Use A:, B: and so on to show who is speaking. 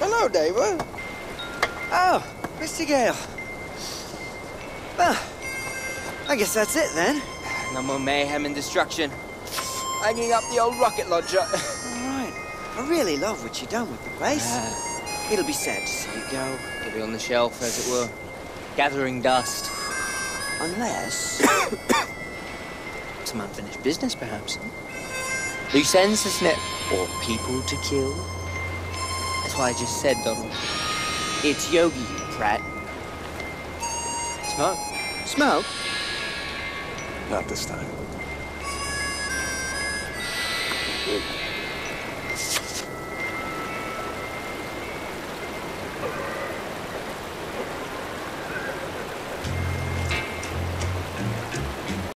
A: Hello, David.
B: Oh, Mr. Ghale. Well, I guess that's it then.
C: No more mayhem and destruction. Hanging up the old rocket launcher.
B: All right. I really love what you've done with the place.
C: Ah,
B: It'll be sad to see you go.
C: it'll be on the shelf, as it were. Gathering dust.
B: Unless...
C: Some unfinished business, perhaps. Loose ends, isn't it? Or people to kill. That's what I just said, Donald. It's Yogi, you prat. Smoke.
B: Smoke?
A: Not this time.
B: You